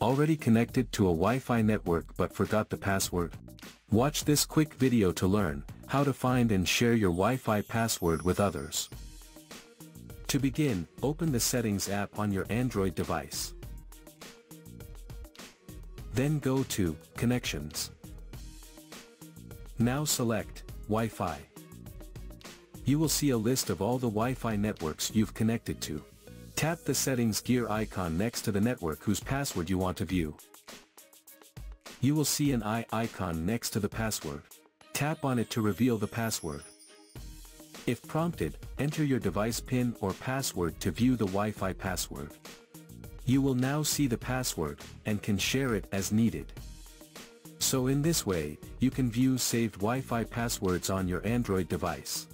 Already connected to a Wi-Fi network but forgot the password? Watch this quick video to learn how to find and share your Wi-Fi password with others. To begin, open the Settings app on your Android device. Then go to Connections. Now select Wi-Fi. You will see a list of all the Wi-Fi networks you've connected to. Tap the settings gear icon next to the network whose password you want to view. You will see an eye icon next to the password. Tap on it to reveal the password. If prompted, enter your device PIN or password to view the Wi-Fi password. You will now see the password, and can share it as needed. So in this way, you can view saved Wi-Fi passwords on your Android device.